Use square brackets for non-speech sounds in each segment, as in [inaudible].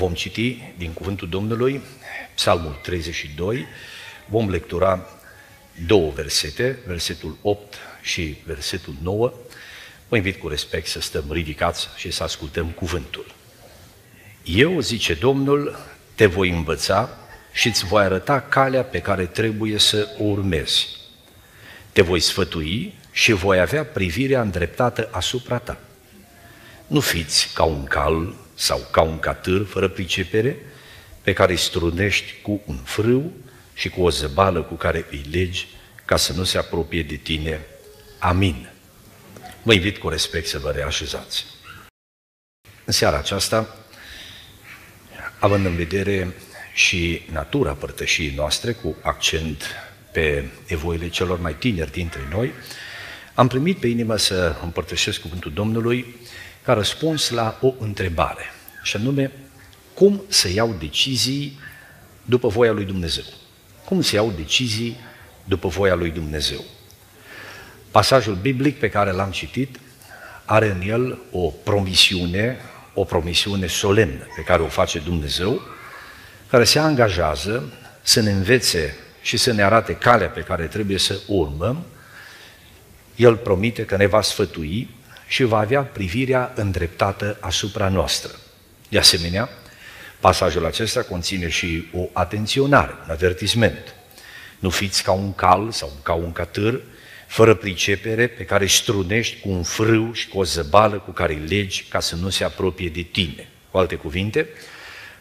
vom citi din Cuvântul Domnului, Psalmul 32, vom lectura două versete, versetul 8 și versetul 9. Vă invit cu respect să stăm ridicați și să ascultăm cuvântul. Eu, zice Domnul, te voi învăța și îți voi arăta calea pe care trebuie să o urmezi. Te voi sfătui și voi avea privirea îndreptată asupra ta. Nu fiți ca un cal sau ca un catâr fără pricepere, pe care îi strunești cu un frâu și cu o zăbală cu care îi legi ca să nu se apropie de tine. Amin. Vă invit cu respect să vă reașezați. În seara aceasta, având în vedere și natura părtășiei noastre, cu accent pe evoile celor mai tineri dintre noi, am primit pe inimă să împărtășesc cuvântul Domnului ca răspuns la o întrebare, și anume, cum să iau decizii după voia lui Dumnezeu? Cum să iau decizii după voia lui Dumnezeu? Pasajul biblic pe care l-am citit are în el o promisiune, o promisiune solemnă pe care o face Dumnezeu, care se angajează să ne învețe și să ne arate calea pe care trebuie să urmăm, El promite că ne va sfătui și va avea privirea îndreptată asupra noastră. De asemenea, pasajul acesta conține și o atenționare, un avertisment. Nu fiți ca un cal sau ca un catâr, fără pricepere, pe care strunești cu un frâu și cu o zăbală cu care îi legi ca să nu se apropie de tine. Cu alte cuvinte,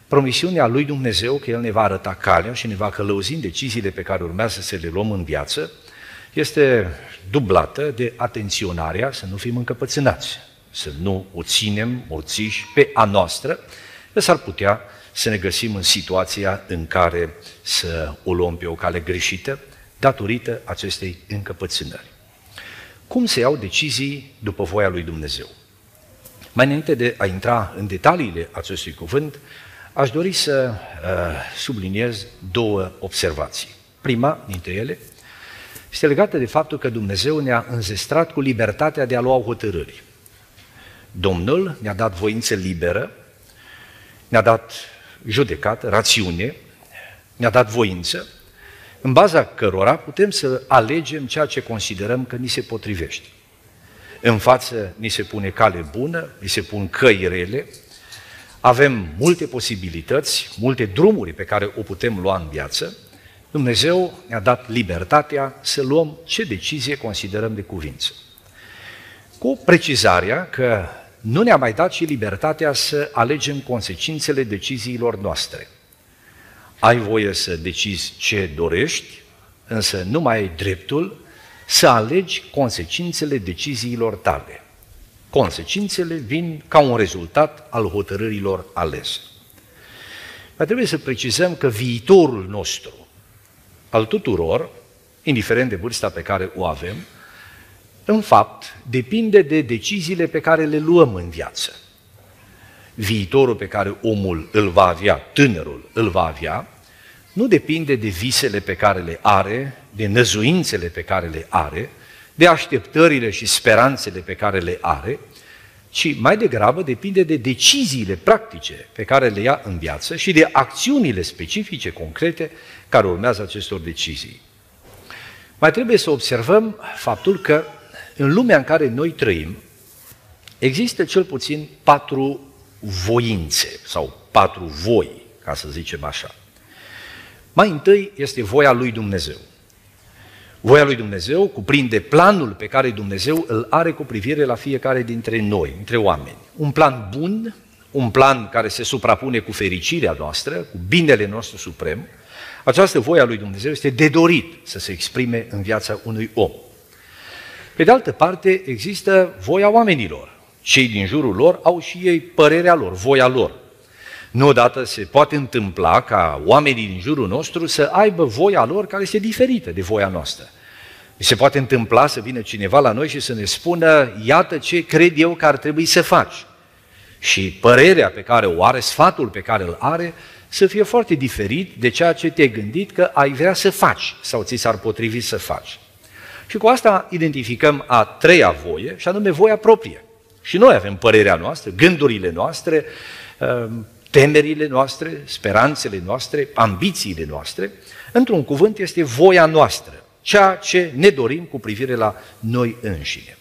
promisiunea lui Dumnezeu că El ne va arăta calea și ne va călăuzi în deciziile pe care urmează să le luăm în viață, este dublată de atenționarea să nu fim încăpățânați, să nu o ținem morțiși pe a noastră, că s-ar putea să ne găsim în situația în care să o luăm pe o cale greșită datorită acestei încăpățânări. Cum se iau decizii după voia lui Dumnezeu? Mai înainte de a intra în detaliile acestui cuvânt, aș dori să uh, subliniez două observații. Prima dintre ele este legată de faptul că Dumnezeu ne-a înzestrat cu libertatea de a lua hotărâri. Domnul ne-a dat voință liberă, ne-a dat judecată, rațiune, ne-a dat voință, în baza cărora putem să alegem ceea ce considerăm că ni se potrivește. În față ni se pune cale bună, ni se pun căi rele, avem multe posibilități, multe drumuri pe care o putem lua în viață, Dumnezeu ne-a dat libertatea să luăm ce decizie considerăm de cuvință. Cu precizarea că nu ne-a mai dat și libertatea să alegem consecințele deciziilor noastre. Ai voie să decizi ce dorești, însă nu mai ai dreptul să alegi consecințele deciziilor tale. Consecințele vin ca un rezultat al hotărârilor alese. Mai trebuie să precizăm că viitorul nostru, al tuturor, indiferent de vârsta pe care o avem, în fapt, depinde de deciziile pe care le luăm în viață. Viitorul pe care omul îl va avea, tânărul îl va avea, nu depinde de visele pe care le are, de năzuințele pe care le are, de așteptările și speranțele pe care le are, ci mai degrabă depinde de deciziile practice pe care le ia în viață și de acțiunile specifice, concrete, care urmează acestor decizii. Mai trebuie să observăm faptul că în lumea în care noi trăim, există cel puțin patru voințe sau patru voi, ca să zicem așa. Mai întâi este voia lui Dumnezeu. Voia lui Dumnezeu cuprinde planul pe care Dumnezeu îl are cu privire la fiecare dintre noi, dintre oameni. Un plan bun, un plan care se suprapune cu fericirea noastră, cu binele nostru suprem. Această voie a lui Dumnezeu este de dorit să se exprime în viața unui om. Pe de altă parte, există voia oamenilor. Cei din jurul lor au și ei părerea lor, voia lor. Nu odată se poate întâmpla ca oamenii din jurul nostru să aibă voia lor care este diferită de voia noastră. Se poate întâmpla să vină cineva la noi și să ne spună, iată ce cred eu că ar trebui să faci. Și părerea pe care o are, sfatul pe care îl are, să fie foarte diferit de ceea ce te-ai gândit că ai vrea să faci sau ți s-ar potrivi să faci. Și cu asta identificăm a treia voie, și anume voia proprie. Și noi avem părerea noastră, gândurile noastre, temerile noastre, speranțele noastre, ambițiile noastre. Într-un cuvânt este voia noastră, ceea ce ne dorim cu privire la noi înșine.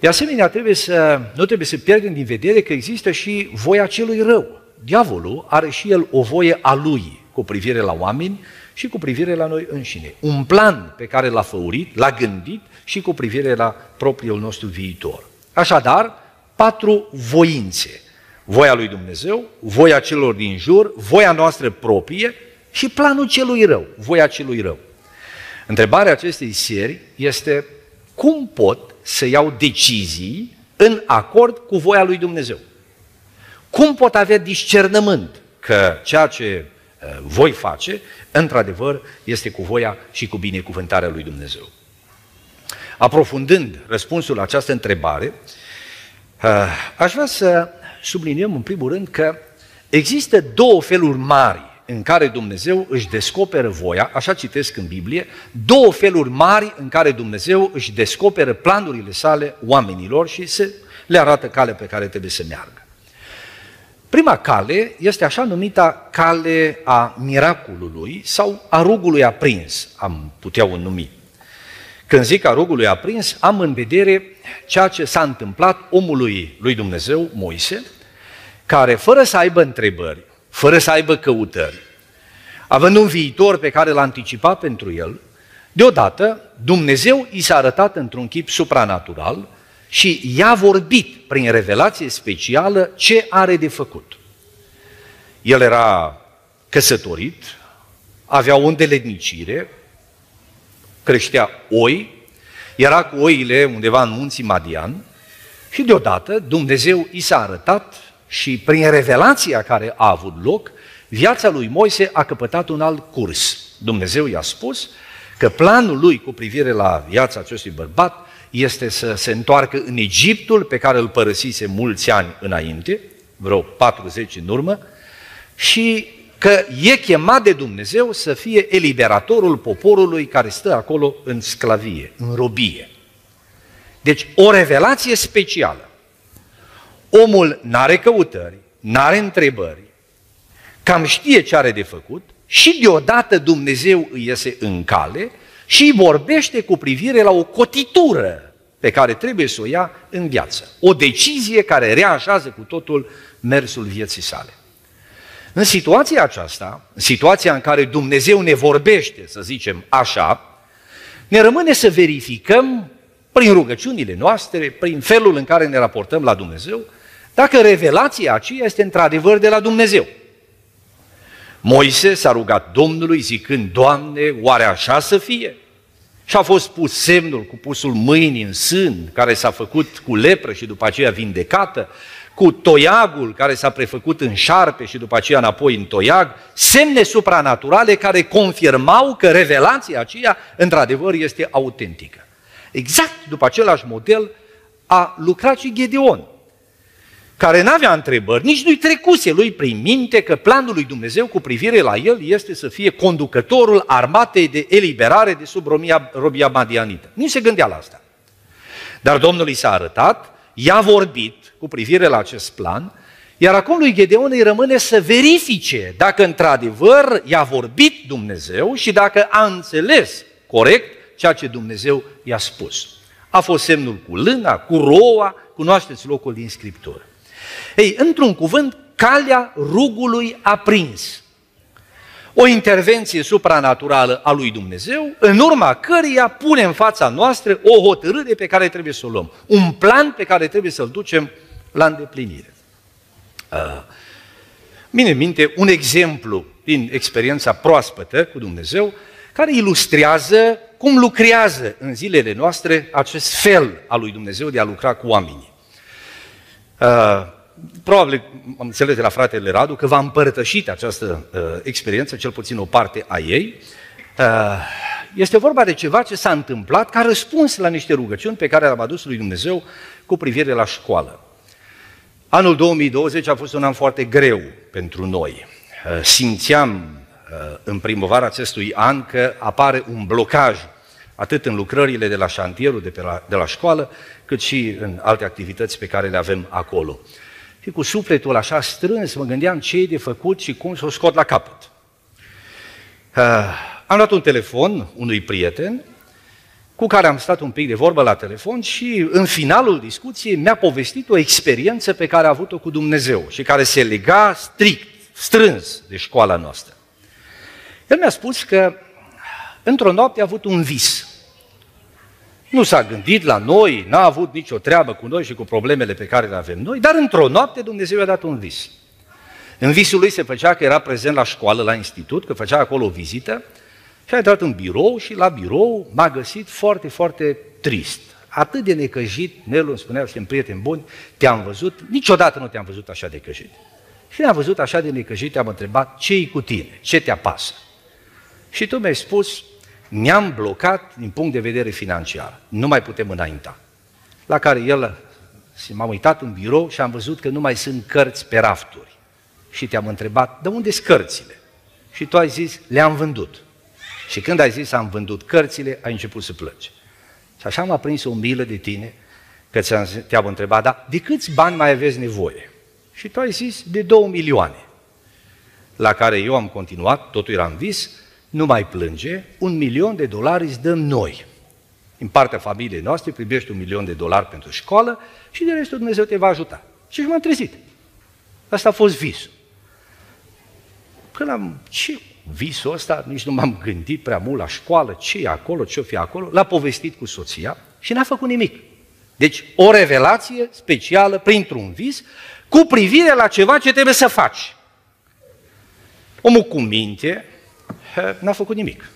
De asemenea, trebuie să, nu trebuie să pierdem din vedere că există și voia celui rău. Diavolul are și el o voie a lui cu privire la oameni și cu privire la noi înșine. Un plan pe care l-a făurit, l-a gândit și cu privire la propriul nostru viitor. Așadar, patru voințe. Voia lui Dumnezeu, voia celor din jur, voia noastră proprie și planul celui rău, voia celui rău. Întrebarea acestei seri este cum pot să iau decizii în acord cu voia lui Dumnezeu? Cum pot avea discernământ că ceea ce uh, voi face, într-adevăr, este cu voia și cu binecuvântarea lui Dumnezeu? Aprofundând răspunsul la această întrebare, uh, aș vrea să subliniem în primul rând că există două feluri mari în care Dumnezeu își descoperă voia, așa citesc în Biblie, două feluri mari în care Dumnezeu își descoperă planurile sale oamenilor și se le arată calea pe care trebuie să meargă. Prima cale este așa numita cale a miracolului sau a rugului aprins, am putea o numi. Când zic a rugului aprins, am în vedere ceea ce s-a întâmplat omului lui Dumnezeu, Moise, care fără să aibă întrebări, fără să aibă căutări, având un viitor pe care l-a anticipat pentru el, deodată Dumnezeu i s-a arătat într-un chip supranatural și i-a vorbit prin revelație specială ce are de făcut. El era căsătorit, avea o îndeletnicire, creștea oi, era cu oile undeva în munții Madian și deodată Dumnezeu i s-a arătat și prin revelația care a avut loc, viața lui Moise a căpătat un alt curs. Dumnezeu i-a spus că planul lui cu privire la viața acestui bărbat este să se întoarcă în Egiptul, pe care îl părăsise mulți ani înainte, vreo 40 în urmă, și că e chemat de Dumnezeu să fie eliberatorul poporului care stă acolo în sclavie, în robie. Deci o revelație specială. Omul n-are căutări, n-are întrebări, cam știe ce are de făcut și deodată Dumnezeu îi iese în cale și îi vorbește cu privire la o cotitură pe care trebuie să o ia în viață. O decizie care reașează cu totul mersul vieții sale. În situația aceasta, în situația în care Dumnezeu ne vorbește, să zicem așa, ne rămâne să verificăm prin rugăciunile noastre, prin felul în care ne raportăm la Dumnezeu, dacă revelația aceea este într-adevăr de la Dumnezeu. Moise s-a rugat Domnului zicând, Doamne, oare așa să fie? Și a fost pus semnul cu pusul mâinii în sân, care s-a făcut cu lepră și după aceea vindecată, cu toiagul care s-a prefăcut în șarpe și după aceea înapoi în toiag, semne supranaturale care confirmau că revelația aceea într-adevăr este autentică. Exact după același model a lucrat și Gedeon care n-avea întrebări, nici nu-i trecuse lui prin minte că planul lui Dumnezeu cu privire la el este să fie conducătorul armatei de eliberare de sub robia, robia madianită. Nu se gândea la asta. Dar Domnul i s-a arătat, i-a vorbit cu privire la acest plan, iar acum lui Gedeon îi rămâne să verifice dacă într-adevăr i-a vorbit Dumnezeu și dacă a înțeles corect ceea ce Dumnezeu i-a spus. A fost semnul cu lâna, cu roa, cunoașteți locul din Scriptură. Ei, într-un cuvânt, calea rugului aprins. O intervenție supranaturală a lui Dumnezeu, în urma căreia pune în fața noastră o hotărâre pe care trebuie să o luăm, un plan pe care trebuie să-l ducem la îndeplinire. Uh, mine minte un exemplu din experiența proaspătă cu Dumnezeu, care ilustrează cum lucrează în zilele noastre acest fel al lui Dumnezeu de a lucra cu oamenii. Uh, probabil am înțeles de la fratele Radu că v-a împărtășit această uh, experiență, cel puțin o parte a ei. Uh, este vorba de ceva ce s-a întâmplat ca răspuns la niște rugăciuni pe care le-am adus lui Dumnezeu cu privire la școală. Anul 2020 a fost un an foarte greu pentru noi. Uh, simțeam uh, în primăvara acestui an că apare un blocaj atât în lucrările de la șantierul de, pe la, de la școală, cât și în alte activități pe care le avem acolo. Și cu sufletul așa strâns mă gândeam ce e de făcut și cum să o scot la capăt. Uh, am luat un telefon unui prieten cu care am stat un pic de vorbă la telefon și în finalul discuției mi-a povestit o experiență pe care a avut-o cu Dumnezeu și care se lega strict, strâns de școala noastră. El mi-a spus că într-o noapte a avut un vis. Nu s-a gândit la noi, n-a avut nicio treabă cu noi și cu problemele pe care le avem noi, dar într-o noapte Dumnezeu i-a dat un vis. În visul lui se făcea că era prezent la școală, la institut, că făcea acolo o vizită și a intrat în birou și la birou m-a găsit foarte, foarte trist. Atât de necăjit, Nelu îmi spunea, suntem prieteni buni, te-am văzut, niciodată nu te-am văzut așa de căjit. Și ne-am văzut așa de necăjit, te-am întrebat, ce cu tine, ce te apasă? Și tu mi-ai spus, ne-am blocat din punct de vedere financiar, nu mai putem înainta. La care el m-a uitat în birou și am văzut că nu mai sunt cărți pe rafturi. Și te-am întrebat, de unde sunt cărțile? Și tu ai zis, le-am vândut. Și când ai zis, am vândut cărțile, ai început să plângi. Și așa m-a prins o milă de tine, că te-am întrebat, dar de câți bani mai aveți nevoie? Și tu ai zis, de două milioane. La care eu am continuat, totul era în vis, nu mai plânge, un milion de dolari îți dăm noi. În partea familiei noastre primești un milion de dolari pentru școală și de restul Dumnezeu te va ajuta. Și m-am trezit. Asta a fost visul. Când am, ce visul ăsta, nici nu m-am gândit prea mult la școală, ce e acolo, ce o fi acolo, l-a povestit cu soția și n-a făcut nimic. Deci o revelație specială printr-un vis cu privire la ceva ce trebuie să faci. Omul cu minte n-a făcut nimic.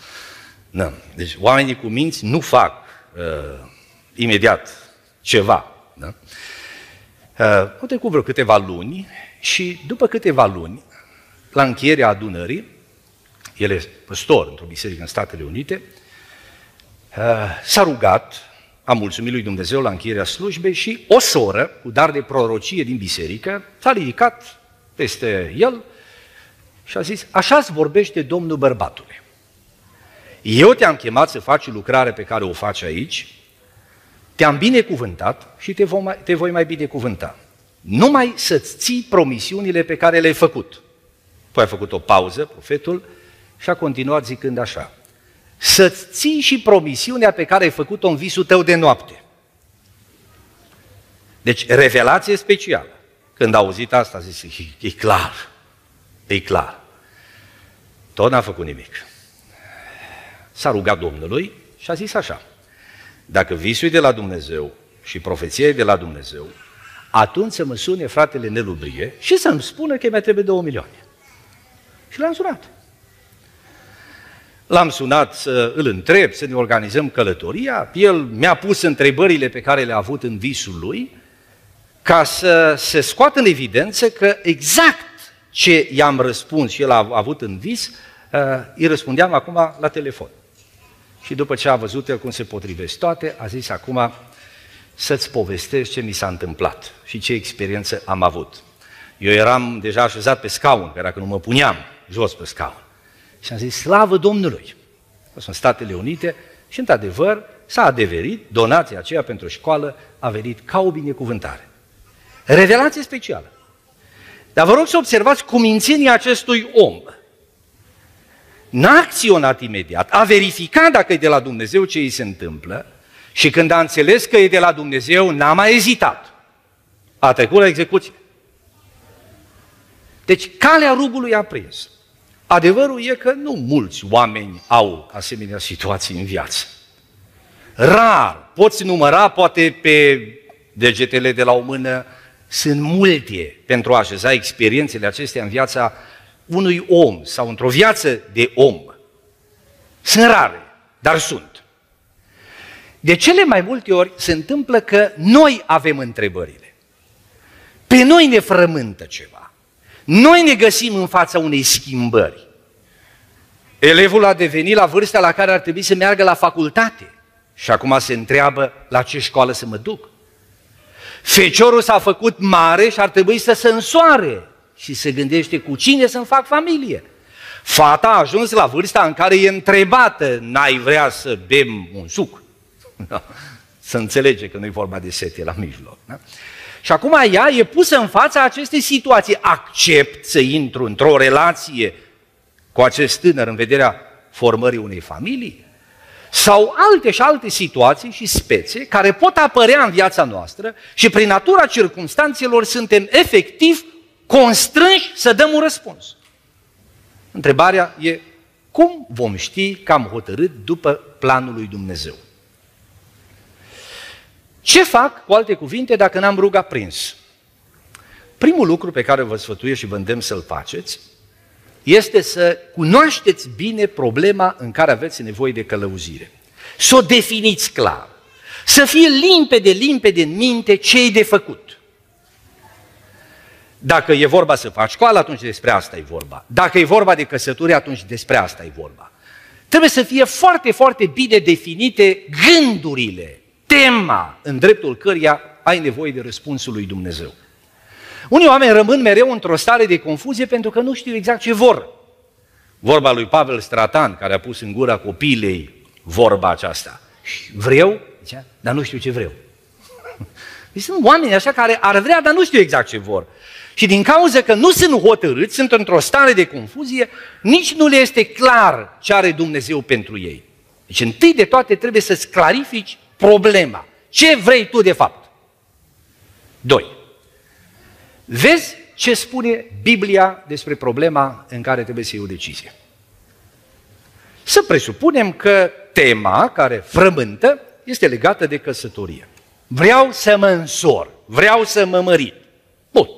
[laughs] da. Deci oamenii cu minți nu fac uh, imediat ceva. Da? Uh, au trecut vreo câteva luni și după câteva luni, la încheierea adunării, el e păstor într-o biserică în Statele Unite, uh, s-a rugat, a mulțumit lui Dumnezeu la încheierea slujbei și o soră cu dar de prorocie din biserică s-a ridicat peste el și a zis, așa îți vorbește Domnul bărbatule. Eu te-am chemat să faci lucrare pe care o faci aici, te-am binecuvântat și te, voi mai, te voi mai binecuvânta. Numai să-ți ții promisiunile pe care le-ai făcut. Tu ai făcut o pauză, profetul, și a continuat zicând așa. Să-ți ții și promisiunea pe care ai făcut-o în visul tău de noapte. Deci, revelație specială. Când a auzit asta, a zis, e clar, e clar. Tot n-a făcut nimic. S-a rugat Domnului și a zis așa, dacă visul e de la Dumnezeu și profeția e de la Dumnezeu, atunci să mă sune fratele Nelubrie și să-mi spună că mai trebuie două milioane. Și l-am sunat. L-am sunat să îl întreb, să ne organizăm călătoria. El mi-a pus întrebările pe care le-a avut în visul lui, ca să se scoată în evidență că exact ce i-am răspuns și el a avut în vis, uh, îi răspundeam acum la telefon. Și după ce a văzut el cum se potrivesc toate, a zis acum să-ți povestesc ce mi s-a întâmplat și ce experiență am avut. Eu eram deja așezat pe scaun, că dacă nu mă puneam jos pe scaun. Și am zis, slavă Domnului! Sunt Statele Unite și, într-adevăr, s-a adeverit, donația aceea pentru școală a venit ca o binecuvântare. Revelație specială. Dar vă rog să observați cumințenia acestui om. N-a acționat imediat, a verificat dacă e de la Dumnezeu ce îi se întâmplă și când a înțeles că e de la Dumnezeu, n-a mai ezitat. A trecut la execuție. Deci calea rugului a prins. Adevărul e că nu mulți oameni au asemenea situații în viață. Rar, poți număra poate pe degetele de la o mână sunt multe pentru a așeza experiențele acestea în viața unui om sau într-o viață de om. Sunt rare, dar sunt. De cele mai multe ori se întâmplă că noi avem întrebările. Pe noi ne frământă ceva. Noi ne găsim în fața unei schimbări. Elevul a devenit la vârsta la care ar trebui să meargă la facultate și acum se întreabă la ce școală să mă duc. Feciorul s-a făcut mare și ar trebui să se însoare și se gândește cu cine să-mi fac familie. Fata a ajuns la vârsta în care e întrebată, n-ai vrea să bem un suc? [laughs] să înțelege că nu e vorba de sete la mijloc. Da? Și acum ea e pusă în fața acestei situații. Accept să intru într-o relație cu acest tânăr în vederea formării unei familii? Sau alte și alte situații și spețe care pot apărea în viața noastră și prin natura circunstanțelor suntem efectiv constrânși să dăm un răspuns. Întrebarea e cum vom ști că am hotărât după planul lui Dumnezeu? Ce fac, cu alte cuvinte, dacă n-am ruga prins? Primul lucru pe care vă sfătuiesc și vă îndemn să-l faceți este să cunoașteți bine problema în care aveți nevoie de călăuzire. Să o definiți clar. Să fie limpede, limpede în minte ce e de făcut. Dacă e vorba să faci școală, atunci despre asta e vorba. Dacă e vorba de căsătorie, atunci despre asta e vorba. Trebuie să fie foarte, foarte bine definite gândurile, tema în dreptul căreia ai nevoie de răspunsul lui Dumnezeu. Unii oameni rămân mereu într-o stare de confuzie pentru că nu știu exact ce vor. Vorba lui Pavel Stratan, care a pus în gura copilei vorba aceasta. Vreau, zicea, dar nu știu ce vreau. [laughs] Deci sunt oameni așa care ar vrea, dar nu știu exact ce vor. Și din cauza că nu sunt hotărâți, sunt într-o stare de confuzie, nici nu le este clar ce are Dumnezeu pentru ei. Deci întâi de toate trebuie să-ți clarifici problema. Ce vrei tu de fapt? Doi. Vezi ce spune Biblia despre problema în care trebuie să iei o decizie. Să presupunem că tema care frământă este legată de căsătorie. Vreau să mă însor, vreau să mă mărit. Bun.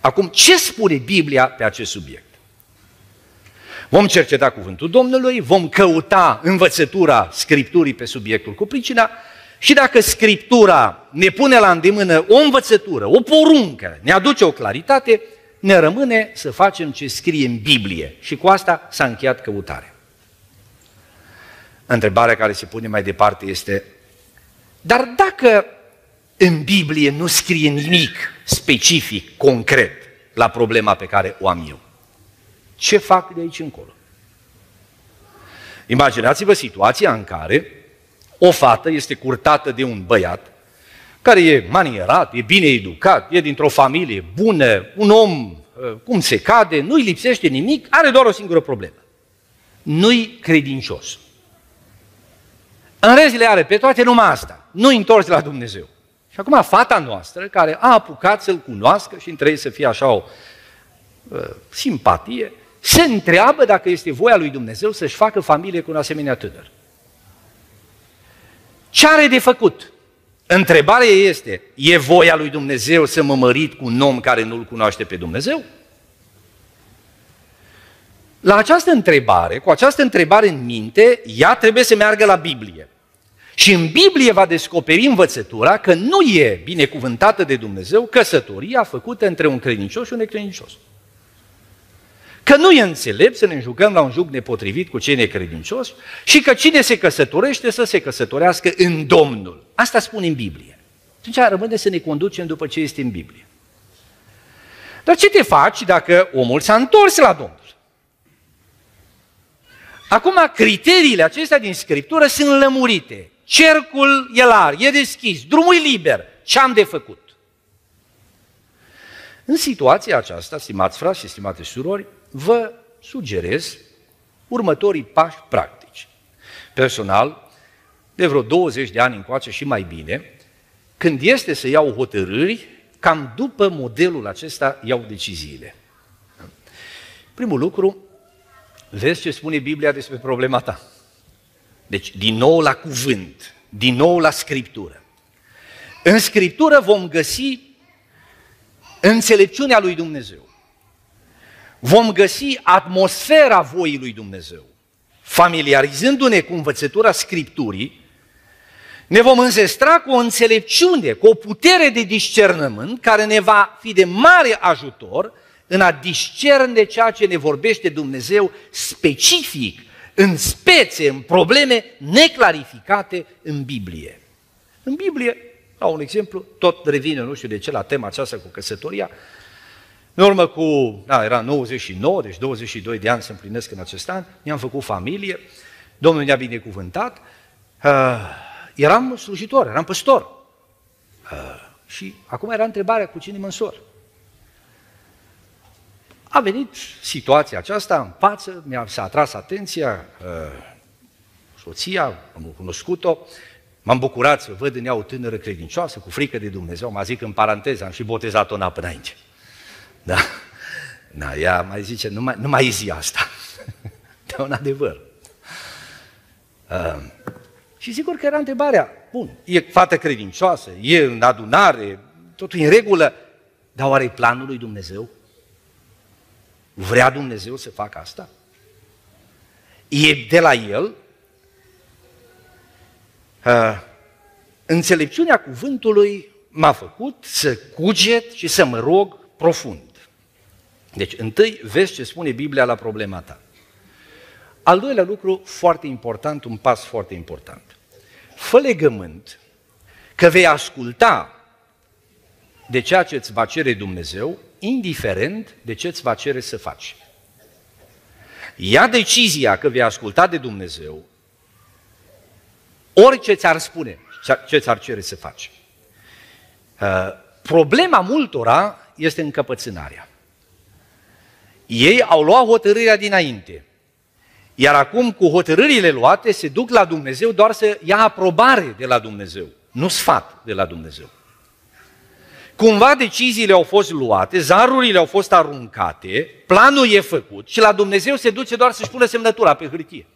Acum, ce spune Biblia pe acest subiect? Vom cerceta cuvântul Domnului, vom căuta învățătura Scripturii pe subiectul cu pricina și dacă Scriptura ne pune la îndemână o învățătură, o poruncă, ne aduce o claritate, ne rămâne să facem ce scrie în Biblie. Și cu asta s-a încheiat căutarea. Întrebarea care se pune mai departe este, dar dacă în Biblie nu scrie nimic specific, concret, la problema pe care o am eu, ce fac de aici încolo? Imaginați-vă situația în care o fată este curtată de un băiat care e manierat, e bine educat, e dintr-o familie bună, un om uh, cum se cade, nu-i lipsește nimic, are doar o singură problemă. Nu-i credincios. În rest le are pe toate numai asta. Nu întors la Dumnezeu. Și acum fata noastră, care a apucat să-L cunoască și între ei să fie așa o uh, simpatie, se întreabă dacă este voia lui Dumnezeu să-și facă familie cu un asemenea tânăr. Ce are de făcut? Întrebarea este, e voia lui Dumnezeu să mă mărit cu un om care nu-L cunoaște pe Dumnezeu? La această întrebare, cu această întrebare în minte, ea trebuie să meargă la Biblie. Și în Biblie va descoperi învățătura că nu e binecuvântată de Dumnezeu căsătoria făcută între un credincios și un necredincios. Că nu e înțelept să ne jucăm la un juc nepotrivit cu cei necredincioși și că cine se căsătorește să se căsătorească în Domnul. Asta spune în Biblie. Atunci rămâne să ne conducem după ce este în Biblie. Dar ce te faci dacă omul s-a întors la Domnul? Acum, criteriile acestea din Scriptură sunt lămurite. Cercul e larg, e deschis, drumul e liber. Ce am de făcut? În situația aceasta, stimați frați și stimate surori, vă sugerez următorii pași practici. Personal, de vreo 20 de ani încoace și mai bine, când este să iau hotărâri, cam după modelul acesta iau deciziile. Primul lucru, vezi ce spune Biblia despre problema ta. Deci, din nou la cuvânt, din nou la Scriptură. În Scriptură vom găsi înțelepciunea lui Dumnezeu vom găsi atmosfera voii lui Dumnezeu. Familiarizându-ne cu învățătura Scripturii, ne vom înzestra cu o înțelepciune, cu o putere de discernământ care ne va fi de mare ajutor în a discerne ceea ce ne vorbește Dumnezeu specific, în spețe, în probleme neclarificate în Biblie. În Biblie, la un exemplu, tot revine, nu știu de ce, la tema aceasta cu căsătoria, în urmă cu, da, era 99, deci 22 de ani să împlinesc în acest an, mi-am făcut familie, Domnul ne-a binecuvântat, uh, eram slujitor, eram păstor. Uh, Și acum era întrebarea cu cine mă însor. A venit situația aceasta în față, mi-a s-a atras atenția, uh, soția, am cunoscut-o, m-am bucurat să văd în ea o tânără credincioasă, cu frică de Dumnezeu, mă zic în paranteză, am și botezat-o în apă înainte. Da? Da, ea mai zice, nu mai, nu mai zi asta. [laughs] De un adevăr. Uh, și sigur că era întrebarea, bun, e fată credincioasă, e în adunare, totul e în regulă, dar oare e planul lui Dumnezeu? Vrea Dumnezeu să facă asta? E de la El? Uh, înțelepciunea cuvântului m-a făcut să cuget și să mă rog profund. Deci, întâi vezi ce spune Biblia la problema ta. Al doilea lucru foarte important, un pas foarte important. Fă legământ că vei asculta de ceea ce îți va cere Dumnezeu, indiferent de ce îți va cere să faci. Ia decizia că vei asculta de Dumnezeu, orice ți-ar spune, ce ți-ar cere să faci. Uh, problema multora este încăpățânarea. Ei au luat hotărârea dinainte. Iar acum, cu hotărârile luate, se duc la Dumnezeu doar să ia aprobare de la Dumnezeu, nu sfat de la Dumnezeu. Cumva deciziile au fost luate, zarurile au fost aruncate, planul e făcut și la Dumnezeu se duce doar să-și pună semnătura pe hârtie.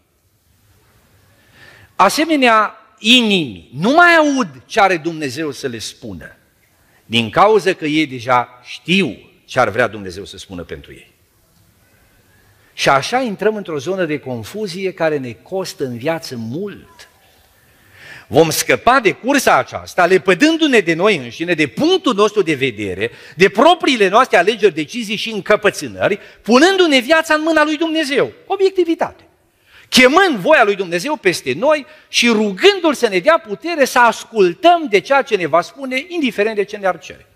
Asemenea, inimi nu mai aud ce are Dumnezeu să le spună, din cauza că ei deja știu ce ar vrea Dumnezeu să spună pentru ei. Și așa intrăm într-o zonă de confuzie care ne costă în viață mult. Vom scăpa de cursa aceasta, lepădându-ne de noi înșine, de punctul nostru de vedere, de propriile noastre alegeri, decizii și încăpățânări, punându-ne viața în mâna lui Dumnezeu. Obiectivitate. Chemând voia lui Dumnezeu peste noi și rugându-L să ne dea putere să ascultăm de ceea ce ne va spune, indiferent de ce ne-ar cere.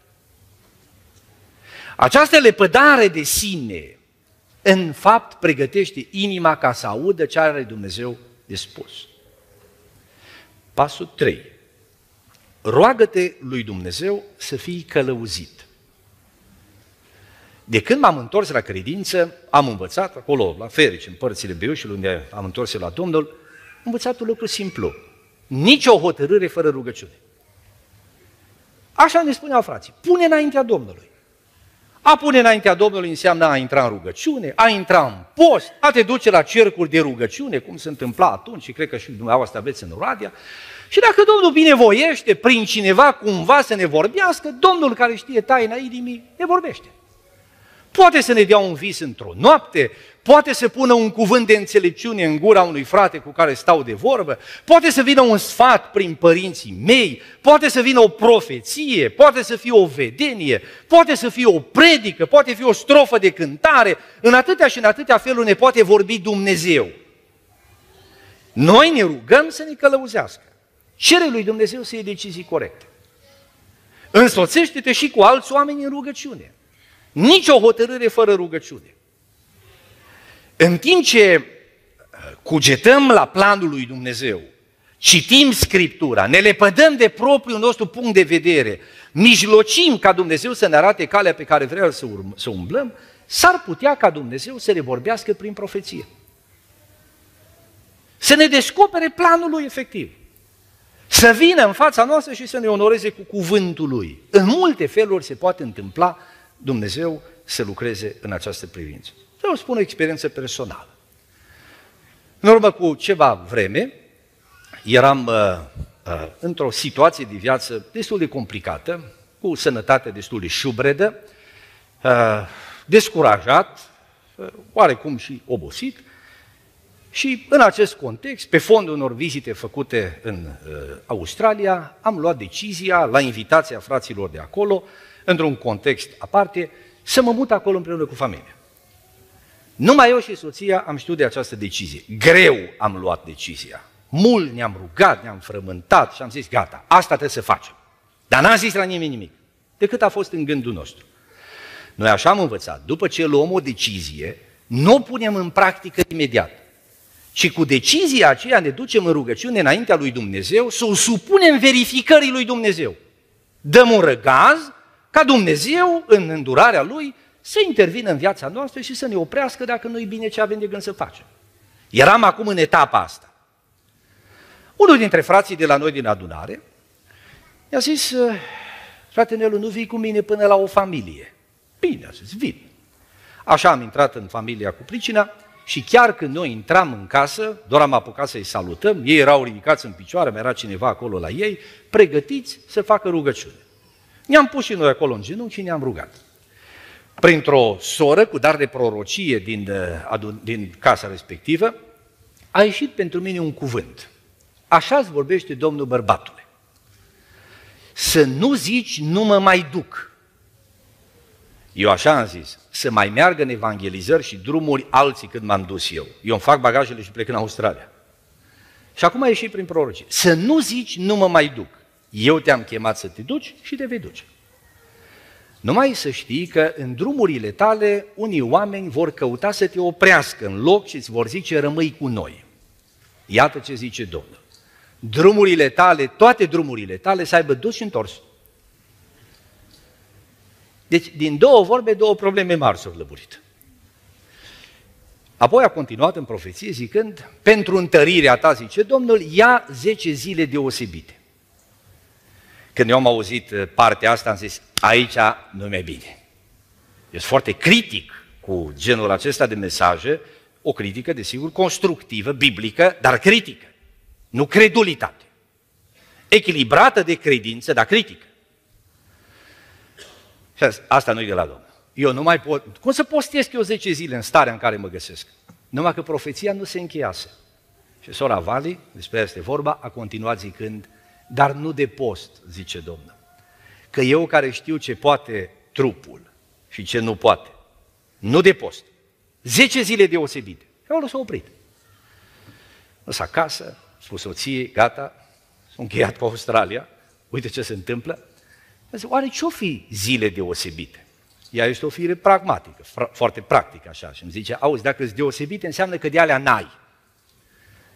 Această lepădare de sine, în fapt pregătește inima ca să audă ce are Dumnezeu de spus. Pasul 3. Roagă-te lui Dumnezeu să fii călăuzit. De când m-am întors la credință, am învățat acolo, la Ferici, în părțile Beiușului, unde am întors la Domnul, am învățat un lucru simplu. Nici o hotărâre fără rugăciune. Așa ne spuneau frații. Pune înaintea Domnului. A pune înaintea Domnului înseamnă a intra în rugăciune, a intra în post, a te duce la cercuri de rugăciune, cum se întâmpla atunci și cred că și dumneavoastră aveți în Oradea. Și dacă Domnul binevoiește prin cineva cumva să ne vorbească, Domnul care știe taina inimii ne vorbește. Poate să ne dea un vis într-o noapte, poate să pună un cuvânt de înțelepciune în gura unui frate cu care stau de vorbă, poate să vină un sfat prin părinții mei, poate să vină o profeție, poate să fie o vedenie, poate să fie o predică, poate fi o strofă de cântare, în atâtea și în atâtea feluri ne poate vorbi Dumnezeu. Noi ne rugăm să ne călăuzească. Cere lui Dumnezeu să iei decizii corecte. Însoțește-te și cu alți oameni în rugăciune. Nici o hotărâre fără rugăciune. În timp ce uh, cugetăm la planul lui Dumnezeu, citim Scriptura, ne lepădăm de propriul nostru punct de vedere, mijlocim ca Dumnezeu să ne arate calea pe care vrea să, urmă, să umblăm, s-ar putea ca Dumnezeu să ne vorbească prin profeție. Să ne descopere planul lui efectiv. Să vină în fața noastră și să ne onoreze cu cuvântul lui. În multe feluri se poate întâmpla Dumnezeu să lucreze în această privință. Vreau să spun o experiență personală. În urmă cu ceva vreme, eram uh, uh, într-o situație de viață destul de complicată, cu sănătate destul de șubredă, uh, descurajat, uh, oarecum și obosit, și în acest context, pe fondul unor vizite făcute în uh, Australia, am luat decizia, la invitația fraților de acolo, într-un context aparte, să mă mut acolo împreună cu familia. Numai eu și soția am știut de această decizie. Greu am luat decizia. Mult ne-am rugat, ne-am frământat și am zis, gata, asta trebuie să facem. Dar n-am zis la nimeni nimic, decât a fost în gândul nostru. Noi așa am învățat, după ce luăm o decizie, nu o punem în practică imediat, ci cu decizia aceea ne ducem în rugăciune înaintea lui Dumnezeu să o supunem verificării lui Dumnezeu. Dăm un răgaz ca Dumnezeu, în îndurarea Lui, să intervină în viața noastră și să ne oprească dacă nu-i bine ce avem de gând să facem. Eram acum în etapa asta. Unul dintre frații de la noi din adunare i-a zis, frate Nelu, nu vii cu mine până la o familie. Bine, a zis, vin. Așa am intrat în familia cu pricina și chiar când noi intram în casă, doar am apucat să-i salutăm, ei erau ridicați în picioare, mai era cineva acolo la ei, pregătiți să facă rugăciune. Ne-am pus și noi acolo în genunchi și ne-am rugat. Printr-o soră cu dar de prorocie din, uh, din casa respectivă, a ieșit pentru mine un cuvânt. Așa îți vorbește Domnul bărbatule. Să nu zici, nu mă mai duc. Eu așa am zis, să mai meargă în evangelizări și drumuri alții cât m-am dus eu. Eu îmi fac bagajele și plec în Australia. Și acum a ieșit prin prorocie. Să nu zici, nu mă mai duc. Eu te-am chemat să te duci și te vei duce. Numai să știi că în drumurile tale unii oameni vor căuta să te oprească în loc și îți vor zice rămâi cu noi. Iată ce zice Domnul. Drumurile tale, toate drumurile tale să aibă dus și întors. Deci, din două vorbe, două probleme mari s-au lăburit. Apoi a continuat în profeție zicând, pentru întărirea ta, zice Domnul, ia 10 zile deosebite. Când eu am auzit uh, partea asta, am zis, aici nu mi-e bine. Eu sunt foarte critic cu genul acesta de mesaje, o critică, desigur, constructivă, biblică, dar critică, nu credulitate. Echilibrată de credință, dar critică. Și asta nu e de la Domnul. Eu nu mai pot, cum să postesc eu 10 zile în starea în care mă găsesc? Numai că profeția nu se încheiase. Și sora Vali, despre asta este vorba, a continuat zicând, dar nu de post, zice Domnul. Că eu care știu ce poate trupul și ce nu poate, nu de post. Zece zile deosebite. Și acolo s-a oprit. Lăsa acasă, spus soției, gata, s-a încheiat cu Australia, uite ce se întâmplă. Zic, oare ce-o fi zile deosebite? Ea este o fire pragmatică, foarte practică așa. Și îmi zice, auzi, dacă sunt deosebite, înseamnă că de alea n-ai.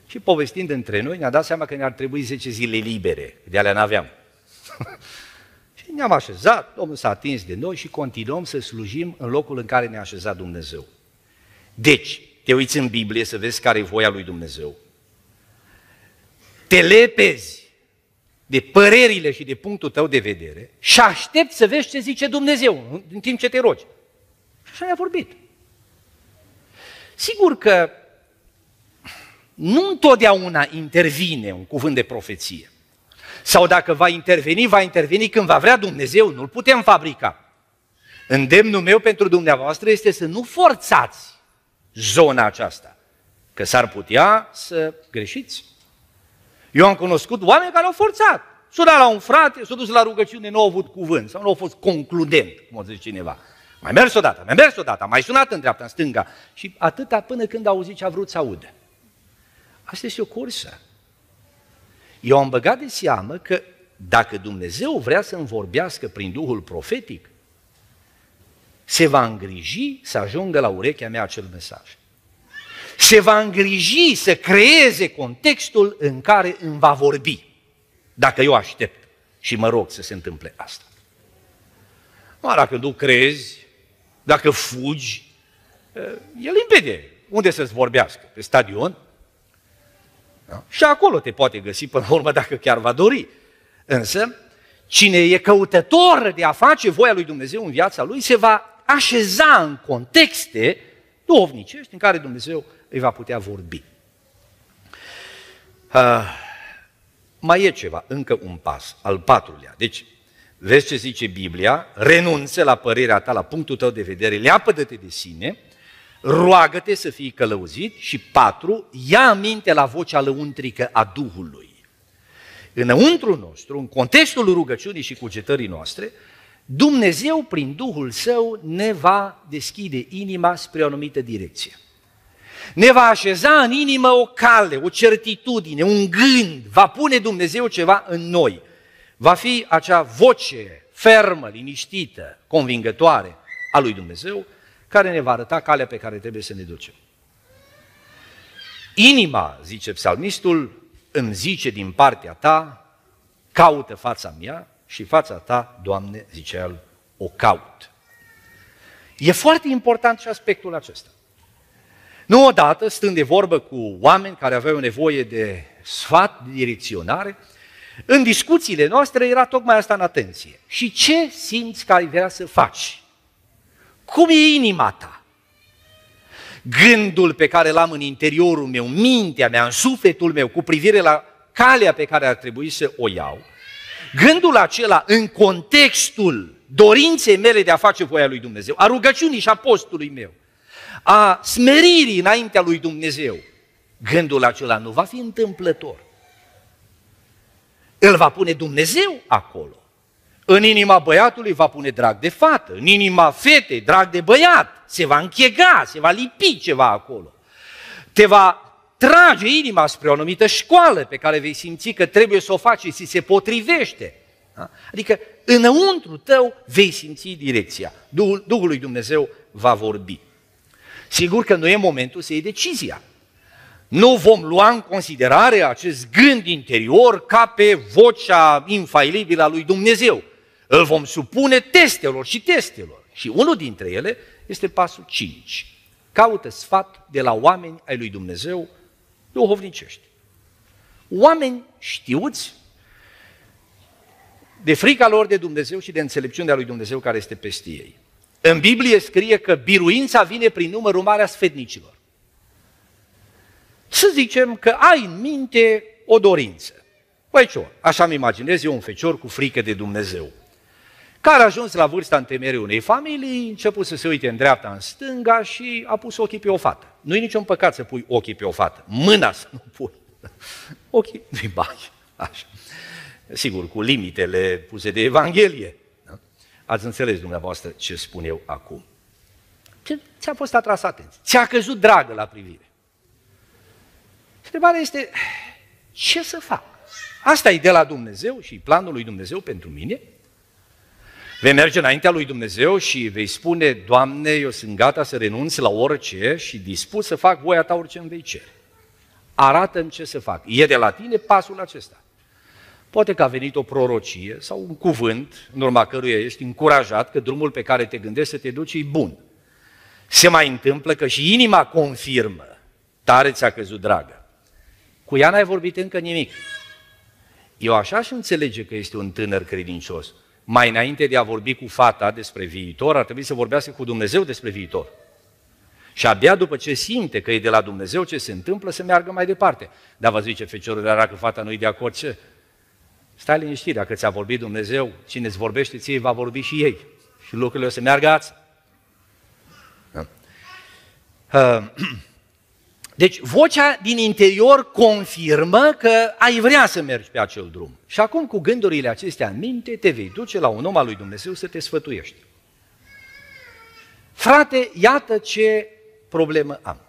Și povestind între noi, ne-a dat seama că ne-ar trebui 10 zile libere, de alea n-aveam. [laughs] și ne-am așezat, Domnul s-a atins de noi și continuăm să slujim în locul în care ne-a așezat Dumnezeu. Deci, te uiți în Biblie să vezi care e voia lui Dumnezeu. Te lepezi de părerile și de punctul tău de vedere și aștepți să vezi ce zice Dumnezeu în timp ce te rogi. Și așa ne-a vorbit. Sigur că nu întotdeauna intervine un cuvânt de profeție. Sau dacă va interveni, va interveni când va vrea Dumnezeu, nu-l putem fabrica. Îndemnul meu pentru dumneavoastră este să nu forțați zona aceasta, că s-ar putea să greșiți. Eu am cunoscut oameni care au forțat. Suna la un frate, s-a dus la rugăciune, nu au avut cuvânt sau nu au fost concludent, cum o zice cineva. Mai mers odată, mai mers odată, mai sunat în dreapta, în stânga. Și atâta până când a auzit ce a vrut să audă. Asta este o cursă. Eu am băgat de seamă că dacă Dumnezeu vrea să-mi vorbească prin Duhul profetic, se va îngriji să ajungă la urechea mea acel mesaj. Se va îngriji să creeze contextul în care îmi va vorbi, dacă eu aștept și mă rog să se întâmple asta. Mă, dacă nu crezi, dacă fugi, e limpede. Unde să-ți vorbească? Pe stadion? Da? Și acolo te poate găsi până la urmă dacă chiar va dori. Însă, cine e căutător de a face voia lui Dumnezeu în viața lui, se va așeza în contexte duhovnicești în care Dumnezeu îi va putea vorbi. Uh, mai e ceva, încă un pas, al patrulea. Deci, vezi ce zice Biblia, renunță la părerea ta, la punctul tău de vedere, leapădă-te de sine, roagă-te să fii călăuzit și patru, ia aminte la vocea lăuntrică a Duhului. Înăuntru nostru, în contextul rugăciunii și cugetării noastre, Dumnezeu, prin Duhul Său, ne va deschide inima spre o anumită direcție. Ne va așeza în inimă o cale, o certitudine, un gând, va pune Dumnezeu ceva în noi. Va fi acea voce fermă, liniștită, convingătoare a lui Dumnezeu, care ne va arăta calea pe care trebuie să ne ducem. Inima, zice psalmistul, îmi zice din partea ta, caută fața mea și fața ta, Doamne, zicea el, o caut. E foarte important și aspectul acesta. Nu odată, stând de vorbă cu oameni care aveau nevoie de sfat, de direcționare, în discuțiile noastre era tocmai asta în atenție. Și ce simți că ai vrea să faci? Cum e inima ta? Gândul pe care l-am în interiorul meu, mintea mea, în sufletul meu, cu privire la calea pe care ar trebui să o iau, gândul acela în contextul dorinței mele de a face voia lui Dumnezeu, a rugăciunii și a postului meu, a smeririi înaintea lui Dumnezeu, gândul acela nu va fi întâmplător. Îl va pune Dumnezeu acolo. În inima băiatului va pune drag de fată, în inima fetei drag de băiat, se va închega, se va lipi ceva acolo. Te va trage inima spre o anumită școală pe care vei simți că trebuie să o faci și se potrivește. Da? Adică înăuntru tău vei simți direcția. Duhul, Duhul lui Dumnezeu va vorbi. Sigur că nu e momentul să iei decizia. Nu vom lua în considerare acest gând interior ca pe vocea infailibilă a lui Dumnezeu. Îl vom supune testelor și testelor. Și unul dintre ele este pasul 5. Caută sfat de la oameni ai lui Dumnezeu duhovnicești. Oameni știuți de frica lor de Dumnezeu și de înțelepciunea lui Dumnezeu care este peste ei. În Biblie scrie că biruința vine prin numărul mare a sfednicilor. Să zicem că ai în minte o dorință. Fecior, așa mi imaginez eu un fecior cu frică de Dumnezeu, care a ajuns la vârsta întemerii unei familii, a început să se uite în dreapta, în stânga și a pus ochii pe o fată. Nu e niciun păcat să pui ochii pe o fată, mâna să nu pui. [laughs] Ochii nu-i bagi, așa. Sigur, cu limitele puse de Evanghelie. Da? Ați înțeles dumneavoastră ce spun eu acum. Ce ți-a fost atras atenție? Ți-a căzut dragă la privire. Întrebarea este, ce să fac? Asta e de la Dumnezeu și planul lui Dumnezeu pentru mine? Vei merge înaintea lui Dumnezeu și vei spune, Doamne, eu sunt gata să renunț la orice și dispus să fac voia ta orice îmi vei cere. Arată-mi ce să fac. E de la tine pasul acesta. Poate că a venit o prorocie sau un cuvânt în urma căruia ești încurajat că drumul pe care te gândești să te duci e bun. Se mai întâmplă că și inima confirmă, tare ți-a căzut dragă. Cu ea n-ai vorbit încă nimic. Eu așa și înțelege că este un tânăr credincios. Mai înainte de a vorbi cu fata despre viitor, ar trebui să vorbească cu Dumnezeu despre viitor. Și abia după ce simte că e de la Dumnezeu ce se întâmplă, să meargă mai departe. Dar vă zice feciorul, dar dacă fata nu e de acord, ce? Stai liniștit, dacă ți-a vorbit Dumnezeu, cine îți vorbește ție, va vorbi și ei. Și lucrurile o să meargă ați. Da. [clears throat] Uh, [clears throat] deci, vocea din interior confirmă că ai vrea să mergi pe acel drum. Și acum, cu gândurile acestea în minte, te vei duce la un om al lui Dumnezeu să te sfătuiești. Frate, iată ce problemă am.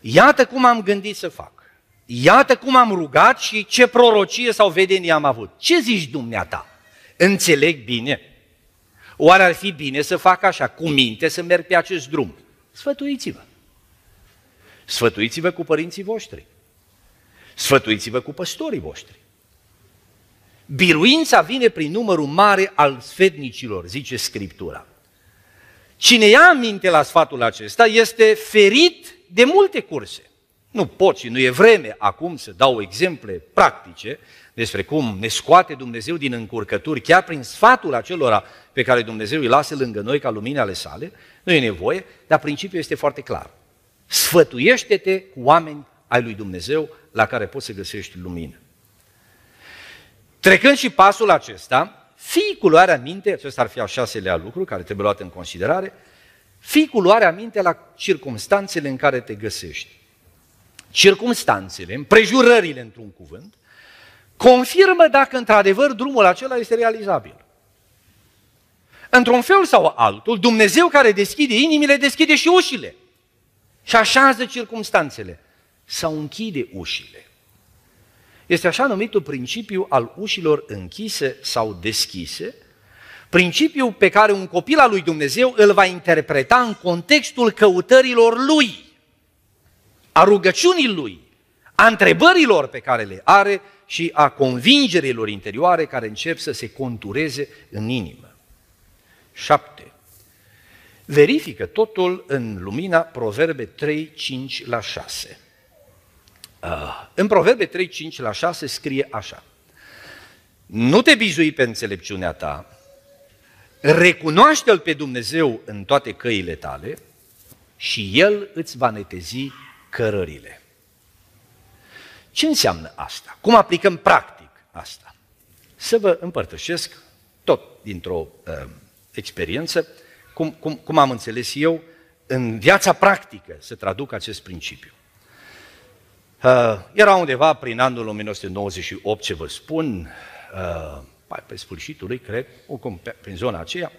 Iată cum am gândit să fac. Iată cum am rugat și ce prorocie sau vedenie am avut. Ce zici dumneata? Înțeleg bine? Oare ar fi bine să fac așa, cu minte, să merg pe acest drum? Sfătuiți-vă. Sfătuiți-vă cu părinții voștri. Sfătuiți-vă cu păstorii voștri. Biruința vine prin numărul mare al sfednicilor, zice Scriptura. Cine ia aminte la sfatul acesta este ferit de multe curse. Nu pot și nu e vreme acum să dau exemple practice despre cum ne scoate Dumnezeu din încurcături, chiar prin sfatul acelora pe care Dumnezeu îi lasă lângă noi ca lumini ale sale, nu e nevoie, dar principiul este foarte clar. Sfătuiește-te cu oameni ai lui Dumnezeu la care poți să găsești lumină. Trecând și pasul acesta, fii cu luarea minte, acesta ar fi al șaselea lucru care trebuie luat în considerare, fii cu luarea minte la circumstanțele în care te găsești circumstanțele, împrejurările într-un cuvânt, confirmă dacă într-adevăr drumul acela este realizabil. Într-un fel sau altul, Dumnezeu care deschide inimile, deschide și ușile și așează circumstanțele sau închide ușile. Este așa numitul principiu al ușilor închise sau deschise, principiul pe care un copil al lui Dumnezeu îl va interpreta în contextul căutărilor lui a rugăciunii lui, a întrebărilor pe care le are și a convingerilor interioare care încep să se contureze în inimă. 7. Verifică totul în lumina Proverbe 3, 5 la 6. Uh, în Proverbe 3, 5 la 6 scrie așa. Nu te bizui pe înțelepciunea ta, recunoaște-L pe Dumnezeu în toate căile tale și El îți va netezi cărările. Ce înseamnă asta? Cum aplicăm practic asta? Să vă împărtășesc tot dintr-o uh, experiență, cum, cum, cum am înțeles eu, în viața practică să traduc acest principiu. Uh, era undeva prin anul 1998, ce vă spun, uh, pe sfârșitul lui, cred, oricum prin zona aceea,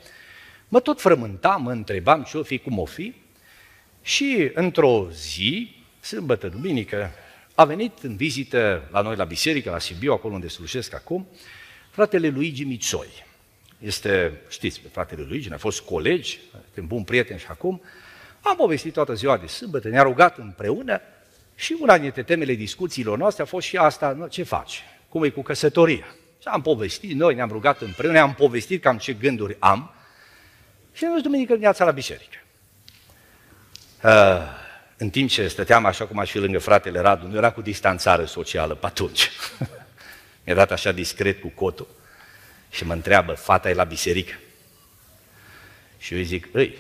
mă tot frământam, mă întrebam ce o fi, cum o fi, și într-o zi, sâmbătă, duminică, a venit în vizită la noi la biserică, la Sibiu, acolo unde slujesc acum, fratele Luigi Mițoi. Este, știți, pe fratele Luigi, ne-a fost colegi, un bun prieten și acum. Am povestit toată ziua de sâmbătă, ne-a rugat împreună și una dintre temele discuțiilor noastre a fost și asta, ce faci? Cum e cu căsătoria? Și am povestit, noi ne-am rugat împreună, ne-am povestit cam ce gânduri am și ne-am dus duminică dimineața la biserică. Uh, în timp ce stăteam așa cum aș fi lângă fratele Radu, nu era cu distanțare socială pe atunci. [laughs] Mi-a dat așa discret cu cotul și mă întreabă, fata e la biserică? Și eu îi zic, îi,